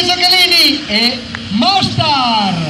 Lorenzo Calini e Mostar.